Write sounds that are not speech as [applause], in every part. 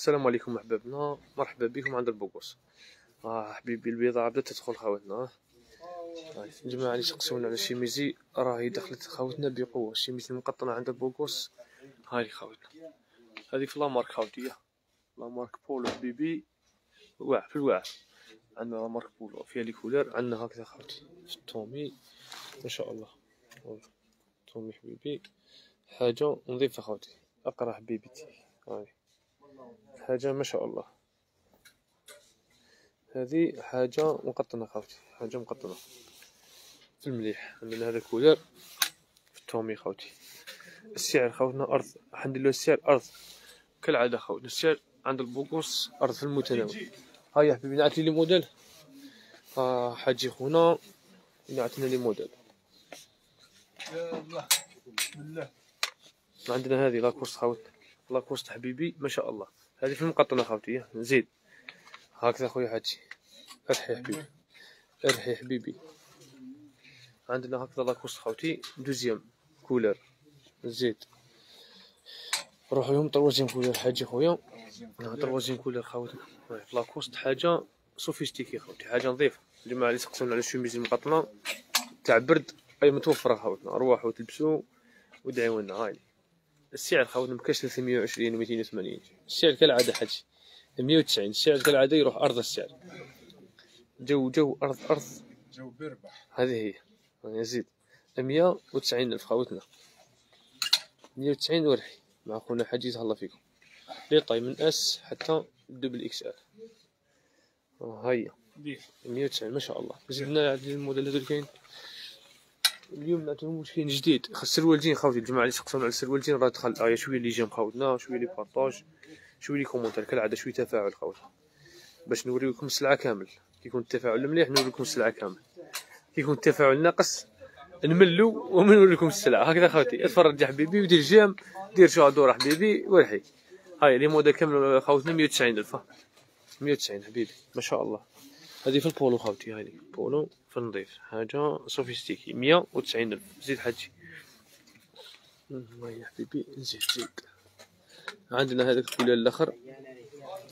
السلام عليكم أحبابنا. مرحبا بكم عند ال Beau Gosse. آه حبيبي البضاعه بدات تدخل خاوتنا آه هاي الجماعه اللي سقسونا على الشيميزي. راهي دخلت خاوتنا بقوة. الشيميزي المقطنه عند ال Beau Gosse. هاي خاوتنا هذه في la marque خاوتي la marque Polo حبيبي. واعر في الواعر. عندنا la marque Polo. فيها les couleurs عندنا هكذا خاوتي في التومي ما شاء الله. تومي حبيبي. حاجة نظيفه خاوتي أقرأ حبيبتي. هاي. حاجة ما شاء الله. هذه حاجة مقطنة خاوتي حاجة مقطنة. في المليح عندنا هذا كولر في التومي خاوتي. السعر خوتنا أرض الحمد لله السعر أرض. كالعادة خوتنا السعر عند البوكوس أرض في المتناول. هاي يا حبيبي نعطي لي موديل. آه حاجي خونا نعطينا les modèles. عندنا هذه لاكوست خوتنا لاكوست حبيبي ما شاء الله. هذه في المقطنة خاوتي. نزيد هكذا خويا حاجي. ارحي حبيبي. ارحي حبيبي. عندنا هكذا لاكوست خاوتي. deuxième couleur. زيد. نروح لهم troisième couleur حاجي خويا. troisième couleur خاوتنا لاكوست حاجة sophistiquée خاوتي. حاجة نظيفة. الجماعة اللي سقسونا على الشوميز المقطنة. تاع برد. أي متوفرة خاوتنا. روحوا تلبسوا ودعيونا. لنا هاي. السعر خاوتنا مكاش 320 و 280 السعر كالعادة حاجي 190 السعر كالعادة يروح أرض السعر. جو جو أرض أرض. جو بيربح. هذه هي. يزيد. 190 ألف خاوتنا. 190 ورحي. مع خونا حجي الله فيكم. les tailles من S حتى double XL هيا. 190 ما شاء الله. زدنا الموديل هذول كاين اليوم نعطيهم كاين جديد. السروال جين خاوتي الجماعة اللي سقسون على السروال جين راه دخل آه شوية les j'aime خاوتنا شوية les partages شوية les commentaires كالعادة شوية تفاعل خاوتنا باش نوريكم السلعة كامل. كي يكون التفاعل مليح نوريكم السلعة كامل. كي يكون التفاعل ناقص نملو وما نوريكم السلعة. هكذا خاوتي. اتفرج يا حبيبي ودير j'aime دير j'adore حبيبي ورحي. هاي les modèles كامل خاوتنا 190 ألف. 190 حبيبي ما شاء الله. هذه في البولو خاوتي هذه بولو. في النظيف حاجة sophistiquée مية وتسعين ألف. زيد حجي يا حبيبي نزيد زيد. عندنا هذاك ال couleur الآخر.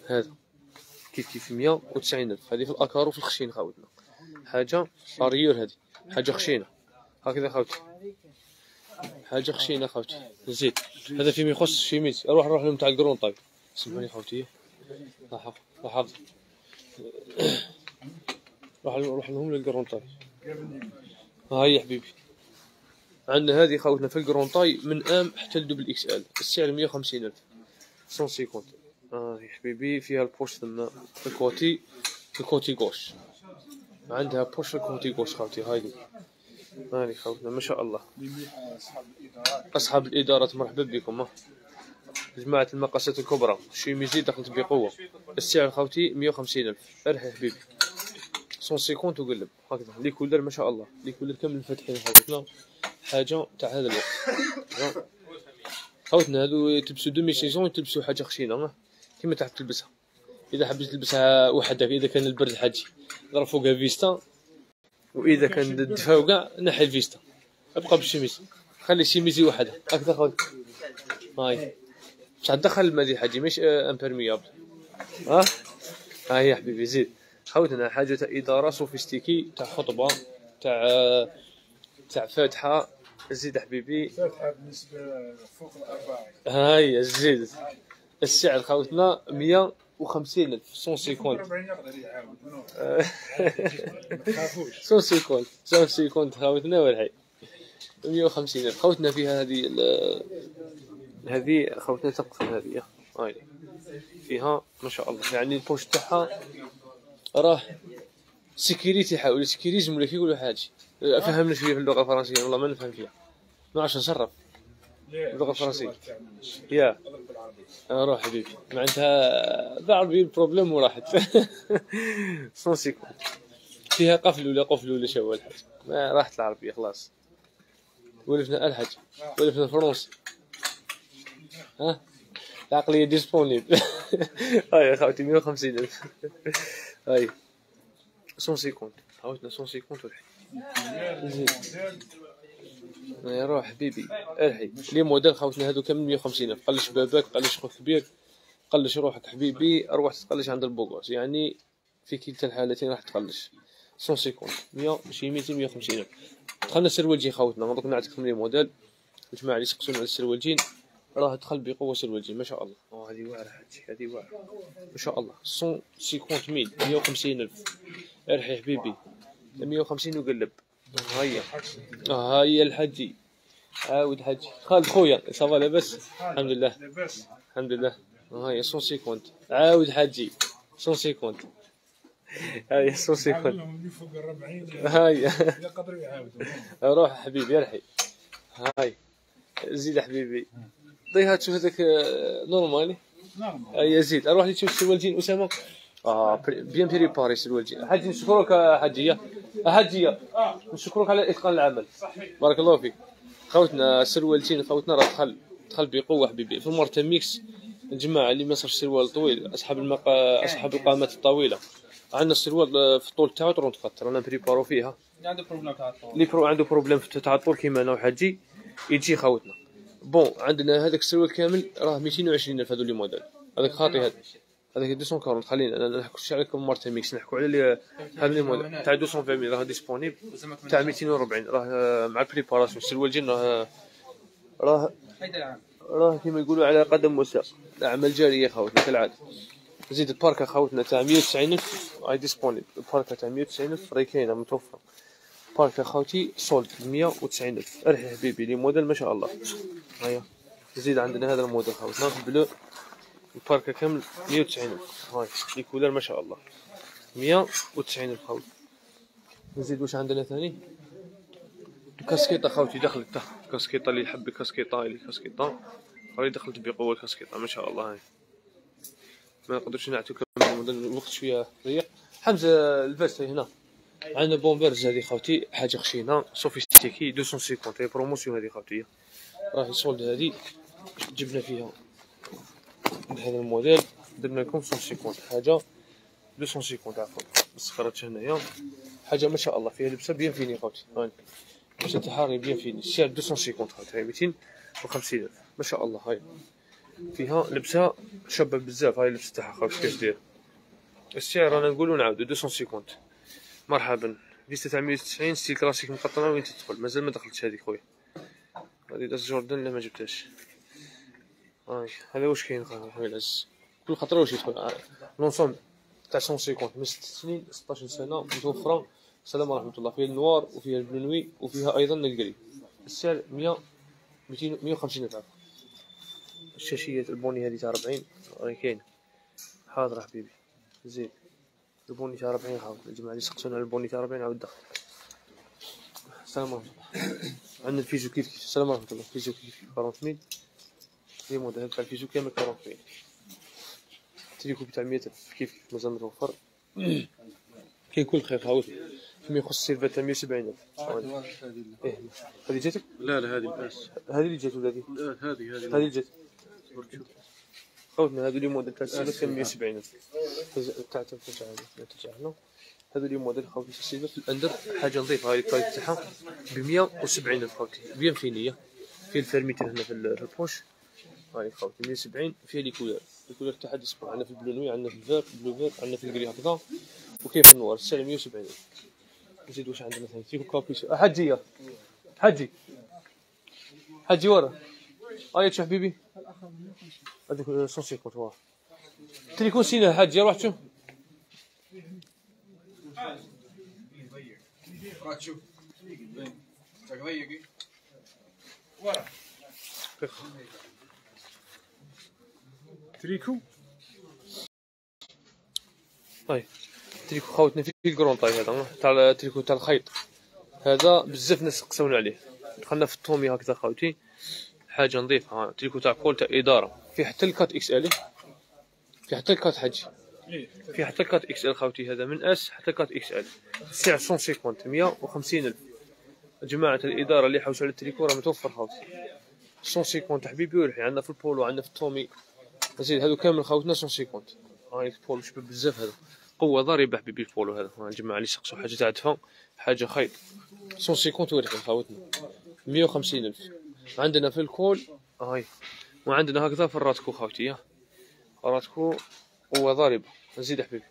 هذا. كيف كيف؟ مية وتسعين ألف. هذه في ال à carreaux في الخشين خاوتنا. حاجة أريور هذه. حاجة خشينة. هكذا خاوتي. حاجة خشينة خاوتي. زيد. هذا فيما يخص الشيميز روح روح لهم تاع ال grande taille. سمعني خاوتي. راح راح راح نروح لهم لل grande taille هاي يا حبيبي. عندنا هذه خوتنا في ال grande taille من M حتى ل double XL. السعر مية وخمسين ألف. cent cinquante آه يا حبيبي فيها ال poche ثم في ال côté في ال côté gauche. عندها poche في ال côté gauche هايدي هاي خوتنا ما شاء الله. أصحاب الادارات مرحبا بكم. جماعة المقاسات الكبرى شيميزي دخلت بقوة السعر خوتي مية وخمسين ألف. ارحي حبيبي. cent cinquante وقلب هكذا les couleurs ما شاء الله les couleurs كامل فاتحين خوتنا حاجة تاع هذا الوقت خوتنا هادو تلبسو demi-saison تلبسو حاجة خشينة كيما تحب تلبسها إذا حبيت تلبسها وحدك إذا كان البرد حاجي ضرب فوقها فيستا وإذا كان الدفا وكاع نحي الفيستا ابقى بالشميز خلي الشميزي وحدها هكذا خوتنا هاي بصح دخل الماء حاجي مش imperméable ها ها هي حبيبي زيد خوتنا حاجة تاع إدارة sophistiquée تاع خطبة تاع تاع فاتحة زيد حبيبي. فاتحة بالنسبة فوق الأربعة. هاي زيد السعر خوتنا مية وخمسين ألف cent cinquante. [laughs] [laughs] cent cinquante cent cinquante خوتنا والحي مية وخمسين ألف. خوتنا فيها هذه هذه خوتنا تقفل هذه هاي. فيها ما شاء الله. يعني ال poche تاعها راه sécurité حاول sécurisée ولا كيقولوا حاجة. فهمنا شوية في اللغة الفرنسية والله ما نفهم فيها. ما عرفش نصرف اللغة الفرنسية. يا. روح حبيبي معناتها ضرب بي ال problème وراحت. [laughs] فيها قفل ولا قفل ولا شو ولا حاجة. ما راحت العربية خلاص. ولفنا الحج ولفنا الفرنسي ها؟ العقلية disponible. [laughs] هاي يا خوتي مية وخمسين ألف. هاي cent cinquante عاودنا cent cinquante ورحي زين. يا روح حبيبي. ارحي les modèles خوتنا هادو كامل مية وخمسين ألف. قلش باباك قلش خوك كبير. قلش روحك حبيبي. روح تقلش عند ال Beau Gosse. يعني في كلتا الحالتين راح تقلش. 150 100 ماشي 200 150 دخلنا السروالجين خوتنا دوك نعطيكم les modèles. الجماعه اللي يسقسون على السروالجين راه دخل بقوة سروالجين ما شاء الله. آه هذه واعرة هذه هذه واعرة. ما شاء الله. 150 ميل 150 ألف. ارحي حبيبي 150 وقلب. ها هي ها هي الحجي عاود حجي خالد خويا صافا لاباس. الحمد لله. الحمد لله. ها هي 150 عاود حجي 150 ها هي 150 عاملهم اللي فوق الربعين. ها هي يقدروا يعاودوا روح حبيبي ارحي. هاي. زيد حبيبي. ضيها تشوف هذاك آه، normalement؟ normal هيا زيد أروح لي تشوف السروالجين أسامة. آه bien préparé السروال jean حاجي نشكرك يا حجية. حجيه نشكرك على إتقان العمل. بارك الله فيك. خوتنا السروالجين خوتنا راه دخل دخل بقوة حبيبي. في المارتا ميكس الجماعه اللي ما صار السروال طويل. أصحاب المقا أصحاب القامات الطويلة. عندنا السروال آه، في الطول تاعو 34 رانا بريبارو فيها. عنده problème تاع الطول. اللي عنده problème تاع الطول كيما أنا وحجي. يجي خوتنا. bon عندنا هذاك السروال كامل راه 220 ألف هذو les modèles. هذاك خاطي هذا. هذاك 240 خلينا أنا نحكوش عليكم مارتا ميكس نحكوا على هذا les modèles. تاع 220 راه disponible تاع 240 راه مع ال préparation السروال جن راه راه راه كيما يقولوا على قدم وساق. الأعمال جارية خوتنا كالعادة. زيد ال parka خوتنا تاع 190 ألف هاي disponible. ال parka تاع 190 ألف راهي كاينة متوفرة. parka خوتي. solde 190 ألف. ارحي حبيبي les modèles ما شاء الله. هيا زيد عندنا هذا الموديل خوتنا ال bleu ال parka كامل 190 ألف. هاي les couleurs ما شاء الله. 190 ألف خوت نزيد واش عندنا ثاني؟ الكاسكيطه خوتي دخلت. الكاسكيطه اللي يحب الكاسكيطه اللي كاسكيطة. راهي دخلت بقوة الكاسكيطة ما شاء الله. هاي. ما نقدرش نعطيكم الوقت شوية ضيق. حمزة الفاس هنا. عندنا bombers هذه خوتي حاجة خشينه sophistiqué 250 هي promotion هذه خوتي راهي solde هذه جبنا فيها هذا الموديل درنا لكم 150 حاجة 250 عفوا بس خرجت هنايا حاجة ما شاء الله فيها لبسه bien fini خوتي تاعها راهي bien fini السعر 250 خوتي هاي 250 الف ما شاء الله هاي فيها لبسه شابه بزاف هاي اللبسه تاعها خوتي كيف دير السعر رانا نقولوا نعاودو 250 مرحبا. les vestes تاع 190 style classique مقطنة وين تدخل؟ مازال ما دخلتش هذيك خويا. هذه داس جوردن لا ما جبتهاش. هاي هذا واش كاين خويا العز كل خطرة واش يدخل آه، l'ensemble تاع 150 من 6 سنين 16 سنة متوفره السلام ورحمة الله. فيها ال noir وفيها ال bleu nuit وفيها أيضا ال gris. السعر 100 200 150 الف الشاشية ال bonnet هذه تاع 40 راهي كاينة حاضر حبيبي. زين. ال bonnet تاع 40 عاود الجماعة اللي يسقسون على ال bonnet تاع 40 عاود دخل. السلام عليكم. عندنا ال fuseau كيف كيف؟ السلام الله ال fuseau كيف كيف؟ 40 mille les modèles تاع ال fuseau كامل 40 mille tricot تاع 100 ألف. كيف كيف؟ مازال متوفر كاين كل خير. هاوت فيما يخص ال survêt تاع 170 ألف. إيه. هذه جاتك؟ لا لا هذه هذه اللي جات ولا هذه هذه هذه. هذه اللي جات خوتنا هذو les modèles تاع ال survêt كان 170 الف تاع تاع تاع هنا هذو les modèles خوتي تاع ال survêt في ال Under حاجة نظيفة. هاي ال qualité تاعها ب 170 الف خوتي bien fini فيه ال fermeture هنا في ال- في ال poche. هاي خوتي 170 فيها les couleurs ال couleur تاعها dispo عندنا في ال bleu nuit عندنا في ال vert bleu vert عندنا في ال gris هكذا. وكيف في النوار السعر 170 الف نزيد واش عندنا تيكو كابيسو حجيه حجي حجي ورا. هاي تشوف حبيبي هذوك 150 واه تليفون سينا حاج روح شوف شوف تاك ضيقي ورا تريكو؟ طيب. تريكو خوتنا في ال grande taille هذا تاع التريكو تاع الخيط. هذا بزاف ناس سقسونا عليه. دخلنا في الطومي هكذا خوتي. حاجة نظيفة. ها تريكو تاع col تاع إدارة. في حتى ال quatre XL. في حتى ال quatre حجي إيه. في حتى ال quatre XL خوتي هذا من S حتى ال quatre XL. السعر 150 150 ألف. جماعة الإدارة اللي حوسوا على التريكو راه متوفر خوتي 150 حبيبي ورحي عندنا في البولو عندنا في التومي. زيد هذو كامل خوتنا 150 هاي البولو شباب بزاف هذا. قوة ضاربة حبيبي البولو هذا. ها الجماعة اللي سقسوا حاجة تاع دفا حاجة خيط 150 ورحي خوتنا 150 ألف. عندنا في ال col هاي. وعندنا هكذا في ال ras de cou خوتي ها. ras de cou قوة ضاربة نزيد حبيبي.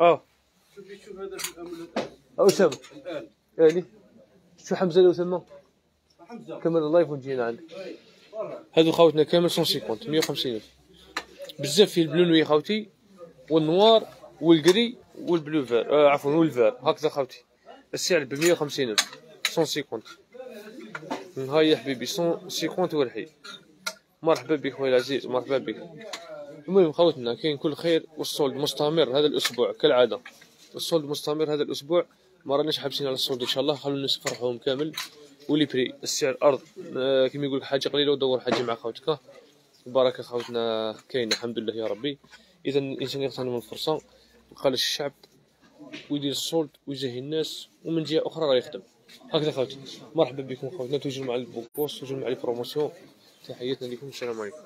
آه. شوف هذا في الامل أسامة الان يعني شو حمزة لو ثما حمزه كمل ال live ونجينا عندك. هادو خاوتنا كامل 150 150 ألف. بزاف فيه ال bleu nuit خاوتي وال noir والجري وال bleu vert آه عفوا وال vert. هكذا خاوتي السعر ب 150 ألف. 150 هاي يا حبيبي 150 والحي مرحبا بك خويا العزيز مرحبا بك. المهم خوتنا كاين كل خير وال solde مستمر هذا الأسبوع كالعادة. ال solde مستمر هذا الأسبوع. ما راناش حابسين على ال solde إن شاء الله خلوا الناس يفرحوهم كامل. و les prix السعر أرض. آه، كيما يقول حاجة قليلة ودور حاجة مع خوتك. البركه خوتنا كاينة الحمد لله يا ربي. اذا الانسان يغتنم الفرصة وقالش الشعب ويدير ال solde ويجاهي الناس ومن جهة أخرى راه يخدم. هكذا خوتي مرحبا بكم خوتنا توجدوا مع ال post توجدوا مع ال promotion. تحياتنا لكم. السلام عليكم.